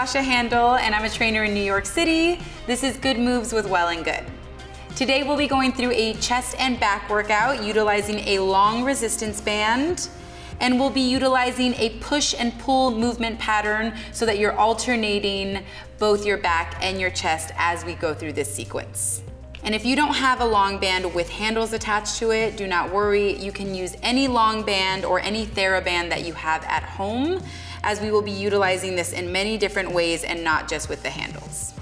Sashah Handal and I'm a trainer in New York City. This is Good Moves with Well and Good. Today we'll be going through a chest and back workout utilizing a long resistance band and we'll be utilizing a push and pull movement pattern so that you're alternating both your back and your chest as we go through this sequence. And if you don't have a long band with handles attached to it, do not worry. You can use any long band or any TheraBand that you have at home as we will be utilizing this in many different ways and not just with the handles.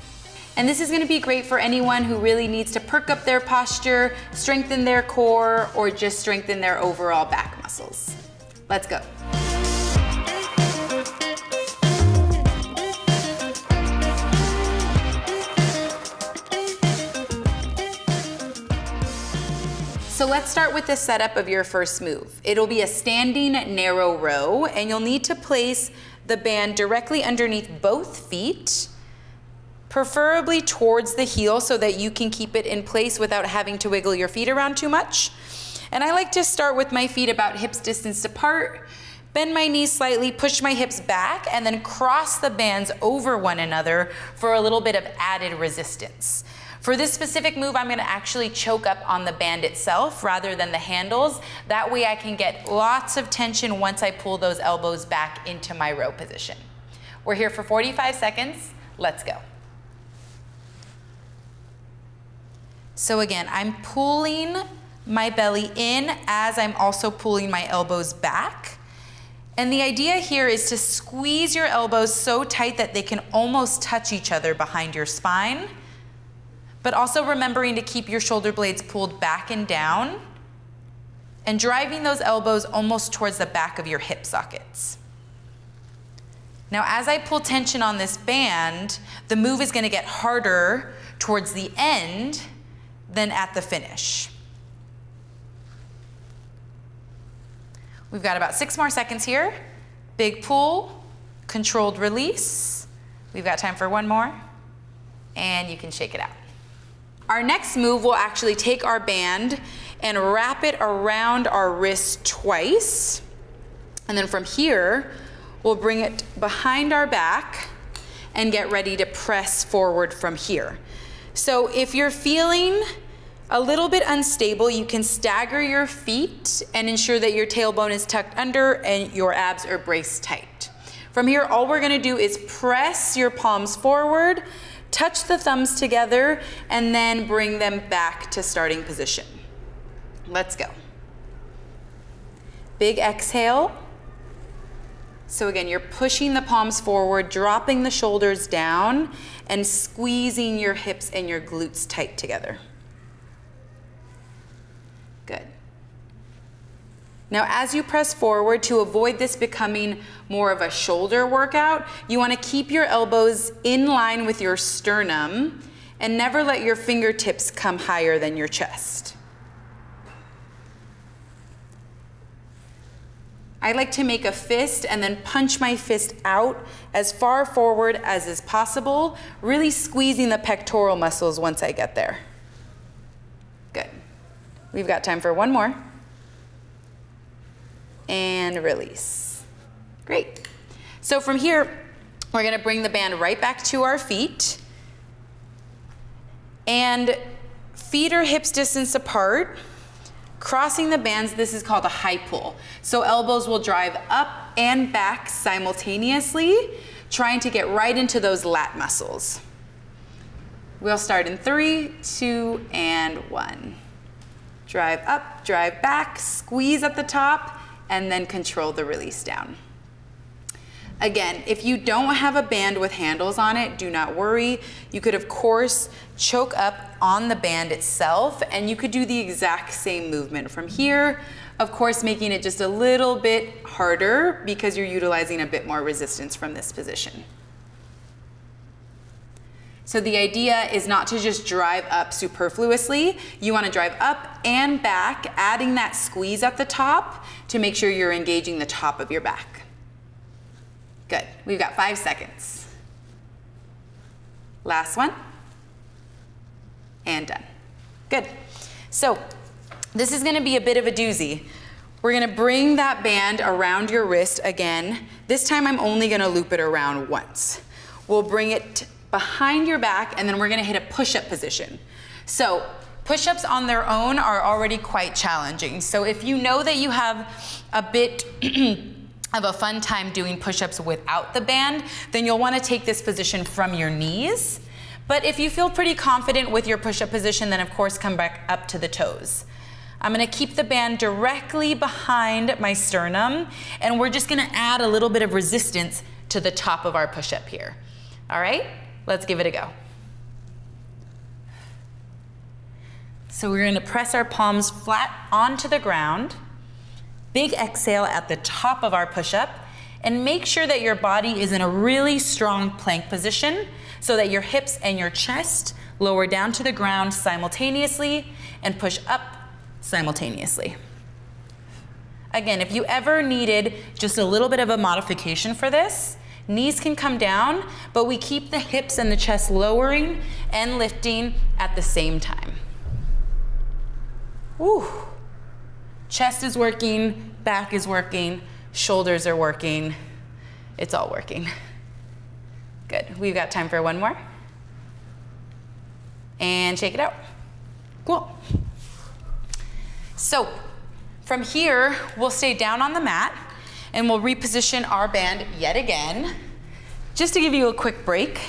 And this is gonna be great for anyone who really needs to perk up their posture, strengthen their core, or just strengthen their overall back muscles. Let's go. So let's start with the setup of your first move. It'll be a standing narrow row and you'll need to place the band directly underneath both feet, preferably towards the heel so that you can keep it in place without having to wiggle your feet around too much. And I like to start with my feet about hips distance apart, bend my knees slightly, push my hips back, and then cross the bands over one another for a little bit of added resistance. For this specific move, I'm gonna actually choke up on the band itself rather than the handles. That way I can get lots of tension once I pull those elbows back into my row position. We're here for 45 seconds. Let's go. So again, I'm pulling my belly in as I'm also pulling my elbows back. And the idea here is to squeeze your elbows so tight that they can almost touch each other behind your spine but also remembering to keep your shoulder blades pulled back and down and driving those elbows almost towards the back of your hip sockets. Now, as I pull tension on this band, the move is gonna get harder towards the end than at the finish. We've got about six more seconds here. Big pull, controlled release. We've got time for one more, and you can shake it out. Our next move will actually take our band and wrap it around our wrist twice. And then from here, we'll bring it behind our back and get ready to press forward from here. So if you're feeling a little bit unstable, you can stagger your feet and ensure that your tailbone is tucked under and your abs are braced tight. From here, all we're gonna do is press your palms forward Touch the thumbs together and then bring them back to starting position. Let's go. Big exhale. So again, you're pushing the palms forward, dropping the shoulders down, and squeezing your hips and your glutes tight together. Good. Now, as you press forward, to avoid this becoming more of a shoulder workout, you wanna keep your elbows in line with your sternum and never let your fingertips come higher than your chest. I like to make a fist and then punch my fist out as far forward as is possible, really squeezing the pectoral muscles once I get there. Good. We've got time for one more and release. Great. So from here, we're gonna bring the band right back to our feet and feet are hips distance apart. Crossing the bands, this is called a high pull. So elbows will drive up and back simultaneously, trying to get right into those lat muscles. We'll start in three, two, and one. Drive up, drive back, squeeze at the top, and then control the release down. Again, if you don't have a band with handles on it, do not worry. You could, of course, choke up on the band itself, and you could do the exact same movement from here, of course, making it just a little bit harder because you're utilizing a bit more resistance from this position. So the idea is not to just drive up superfluously. You wanna drive up and back, adding that squeeze at the top to make sure you're engaging the top of your back. Good, we've got five seconds. Last one. And done. Good. So this is gonna be a bit of a doozy. We're gonna bring that band around your wrist again. This time I'm only gonna loop it around once. we'll bring it behind your back and then we're gonna hit a push-up position. So push-ups on their own are already quite challenging. So if you know that you have a bit of a fun time doing push-ups without the band, then you'll wanna take this position from your knees. But if you feel pretty confident with your push-up position, then of course come back up to the toes. I'm gonna keep the band directly behind my sternum, and we're just gonna add a little bit of resistance to the top of our push-up here. All right, let's give it a go. So we're gonna press our palms flat onto the ground. Big exhale at the top of our push-up, and make sure that your body is in a really strong plank position so that your hips and your chest lower down to the ground simultaneously and push up simultaneously. Again, if you ever needed just a little bit of a modification for this, knees can come down, but we keep the hips and the chest lowering and lifting at the same time. Woo. Chest is working, back is working, shoulders are working. It's all working. Good. We've got time for one more. And shake it out. Cool. So from here, we'll stay down on the mat and we'll reposition our band yet again. Just to give you a quick break.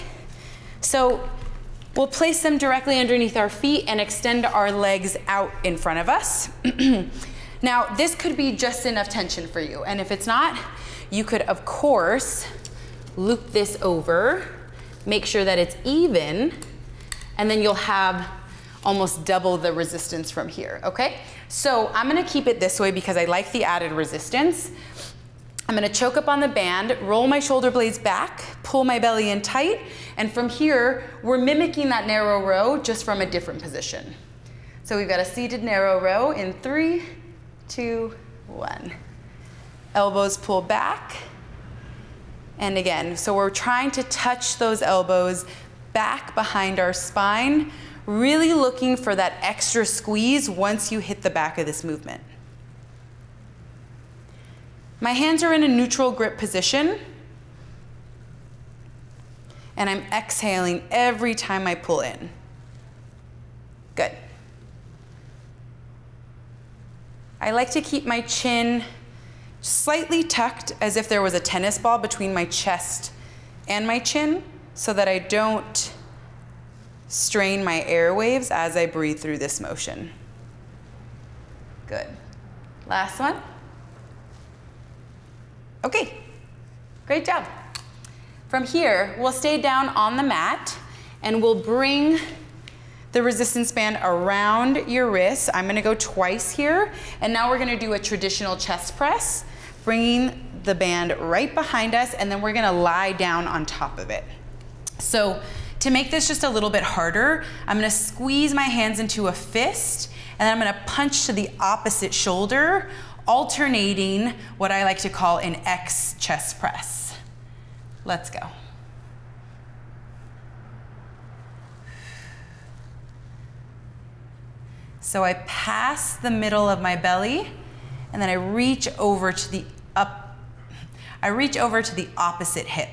So we'll place them directly underneath our feet and extend our legs out in front of us. now, this could be just enough tension for you. And if it's not, you could, of course, loop this over, make sure that it's even, and then you'll have almost double the resistance from here, okay? So I'm gonna keep it this way because I like the added resistance. I'm gonna choke up on the band, roll my shoulder blades back, pull my belly in tight, and from here, we're mimicking that narrow row just from a different position. So we've got a seated narrow row in three, two, one. Elbows pull back. And again, so we're trying to touch those elbows back behind our spine, really looking for that extra squeeze once you hit the back of this movement. My hands are in a neutral grip position. And I'm exhaling every time I pull in. Good. I like to keep my chin slightly tucked as if there was a tennis ball between my chest and my chin so that I don't strain my airwaves as I breathe through this motion. Good. Last one. Okay, great job. From here, we'll stay down on the mat and we'll bring the resistance band around your wrist. I'm gonna go twice here. And now we're gonna do a traditional chest press, bringing the band right behind us and then we're gonna lie down on top of it. So to make this just a little bit harder, I'm gonna squeeze my hands into a fist and then I'm gonna punch to the opposite shoulder, alternating what I like to call an X chest press. Let's go. So I pass the middle of my belly and then I reach over to the up, I reach over to the opposite hip.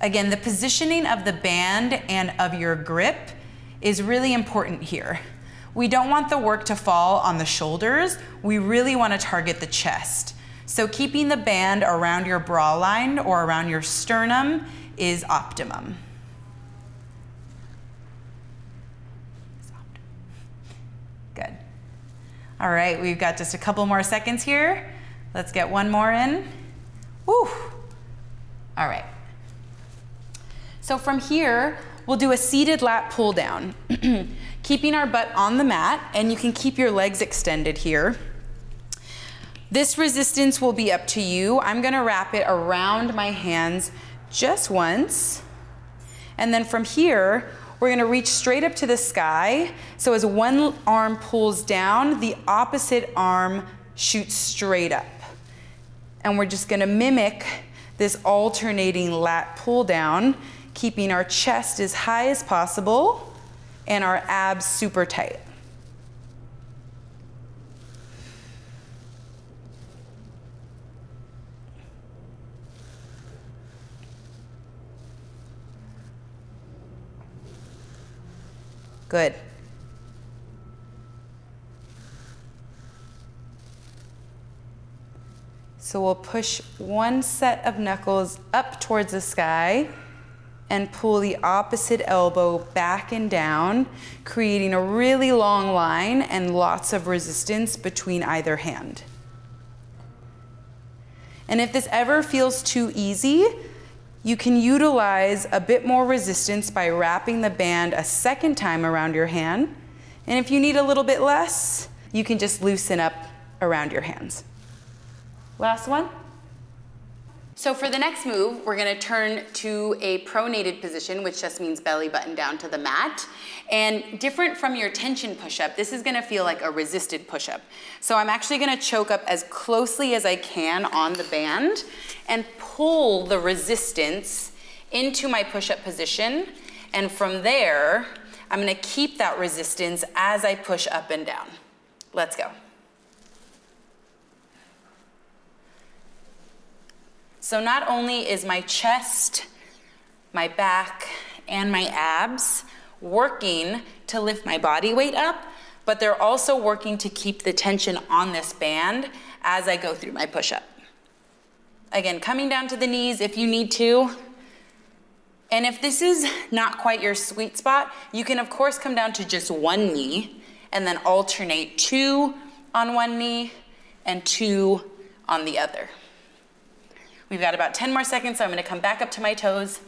Again, the positioning of the band and of your grip is really important here. We don't want the work to fall on the shoulders. We really want to target the chest. So keeping the band around your bra line or around your sternum is optimum. Good. All right, we've got just a couple more seconds here. Let's get one more in. Woo. All right. So from here, we'll do a seated lat pull down, keeping our butt on the mat, and you can keep your legs extended here. This resistance will be up to you. I'm gonna wrap it around my hands just once. And then from here, we're gonna reach straight up to the sky. So as one arm pulls down, the opposite arm shoots straight up. And we're just gonna mimic this alternating lat pull down keeping our chest as high as possible and our abs super tight. Good. So we'll push one set of knuckles up towards the sky and pull the opposite elbow back and down, creating a really long line and lots of resistance between either hand. And if this ever feels too easy, you can utilize a bit more resistance by wrapping the band a second time around your hand. And if you need a little bit less, you can just loosen up around your hands. Last one. So for the next move, we're gonna turn to a pronated position, which just means belly button down to the mat. And different from your tension push-up, this is gonna feel like a resisted push-up. So I'm actually gonna choke up as closely as I can on the band and pull the resistance into my push-up position. And from there, I'm gonna keep that resistance as I push up and down. Let's go. So not only is my chest, my back, and my abs working to lift my body weight up, but they're also working to keep the tension on this band as I go through my push-up. Again, coming down to the knees if you need to. And if this is not quite your sweet spot, you can of course come down to just one knee and then alternate two on one knee and two on the other. We've got about 10 more seconds, so I'm gonna come back up to my toes,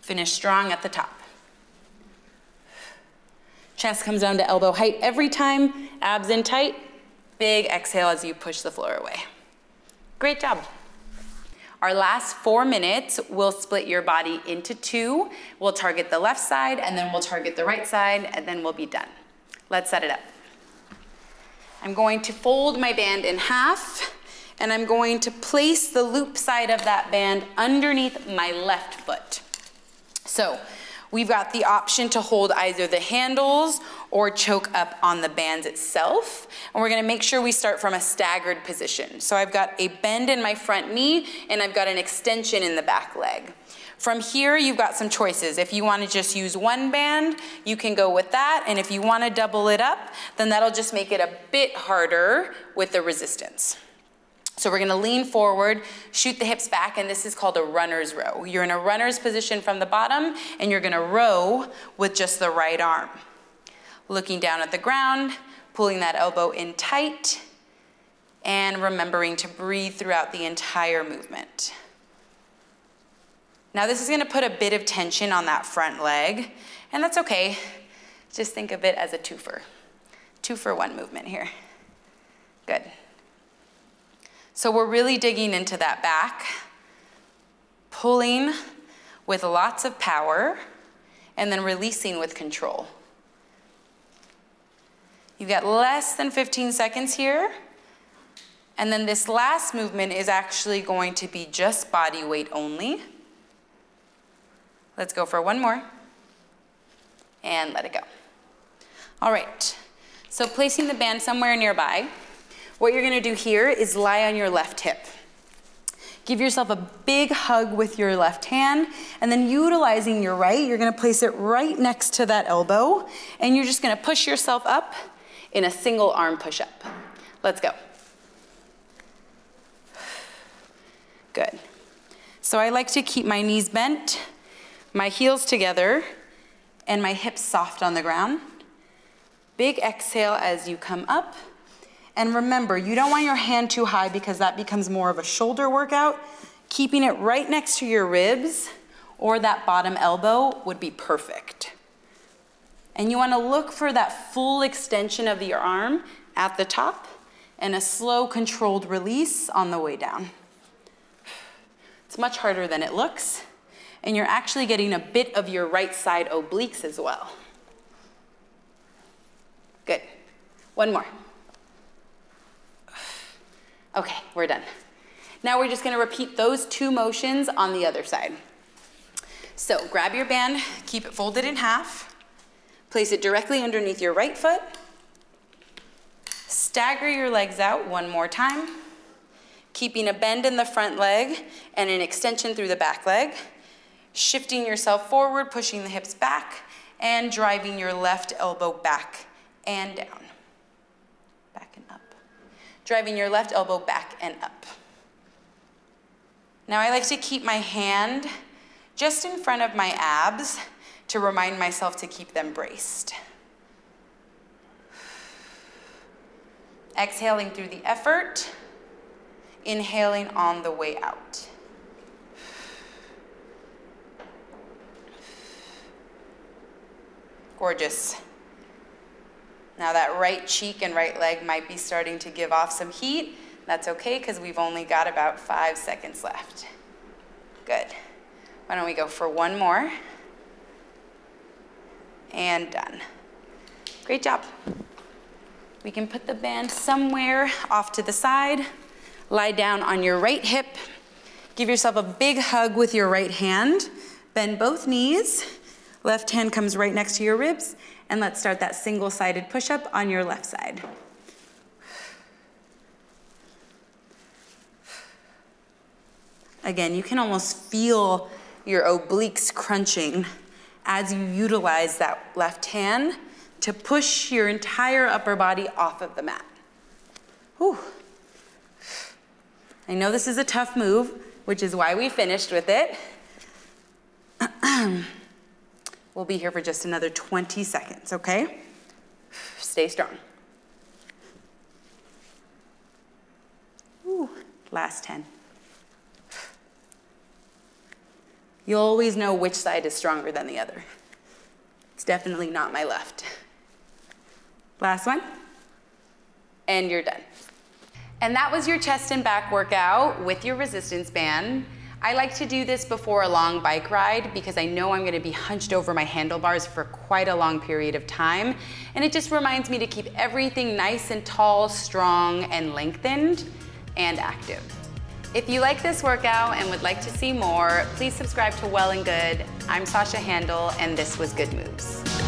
finish strong at the top. Chest comes down to elbow height every time, abs in tight, big exhale as you push the floor away. Great job. Our last four minutes, we'll split your body into two. We'll target the left side, and then we'll target the right side, and then we'll be done. Let's set it up. I'm going to fold my band in half, and I'm going to place the loop side of that band underneath my left foot. So we've got the option to hold either the handles or choke up on the bands itself. And we're gonna make sure we start from a staggered position. So I've got a bend in my front knee and I've got an extension in the back leg. From here, you've got some choices. If you wanna just use one band, you can go with that. And if you wanna double it up, then that'll just make it a bit harder with the resistance. So we're gonna lean forward, shoot the hips back, and this is called a runner's row. You're in a runner's position from the bottom, and you're gonna row with just the right arm. Looking down at the ground, pulling that elbow in tight, and remembering to breathe throughout the entire movement. Now this is gonna put a bit of tension on that front leg, and that's okay. Just think of it as a two for, two for one movement here. Good. So we're really digging into that back, pulling with lots of power, and then releasing with control. You've got less than 15 seconds here. And then this last movement is actually going to be just body weight only. Let's go for one more. And let it go. All right, so placing the band somewhere nearby. What you're gonna do here is lie on your left hip. Give yourself a big hug with your left hand, and then utilizing your right, you're gonna place it right next to that elbow, and you're just gonna push yourself up in a single arm push-up. Let's go. Good. So I like to keep my knees bent, my heels together, and my hips soft on the ground. Big exhale as you come up, and remember, you don't want your hand too high because that becomes more of a shoulder workout. Keeping it right next to your ribs or that bottom elbow would be perfect. And you wanna look for that full extension of your arm at the top and a slow controlled release on the way down. It's much harder than it looks. And you're actually getting a bit of your right side obliques as well. Good. One more. Okay, we're done. Now we're just gonna repeat those two motions on the other side. So grab your band, keep it folded in half, place it directly underneath your right foot, stagger your legs out one more time, keeping a bend in the front leg and an extension through the back leg, shifting yourself forward, pushing the hips back, and driving your left elbow back and down. Driving your left elbow back and up. Now I like to keep my hand just in front of my abs to remind myself to keep them braced. Exhaling through the effort, inhaling on the way out. Gorgeous. Now that right cheek and right leg might be starting to give off some heat. That's okay because we've only got about five seconds left. Good. Why don't we go for one more? And done. Great job. We can put the band somewhere off to the side. Lie down on your right hip. Give yourself a big hug with your right hand. Bend both knees. Left hand comes right next to your ribs. And let's start that single-sided push-up on your left side. Again, you can almost feel your obliques crunching as you utilize that left hand to push your entire upper body off of the mat. Whew. I know this is a tough move, which is why we finished with it. we'll be here for just another 20 seconds, okay? Stay strong. Ooh, last 10. You'll always know which side is stronger than the other. It's definitely not my left. Last one. And you're done. And that was your chest and back workout with your resistance band. I like to do this before a long bike ride because I know I'm gonna be hunched over my handlebars for quite a long period of time. And it just reminds me to keep everything nice and tall, strong, and lengthened and active. If you like this workout and would like to see more, please subscribe to Well and Good. I'm Sashah Handal, and this was Good Moves.